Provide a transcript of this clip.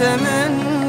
senin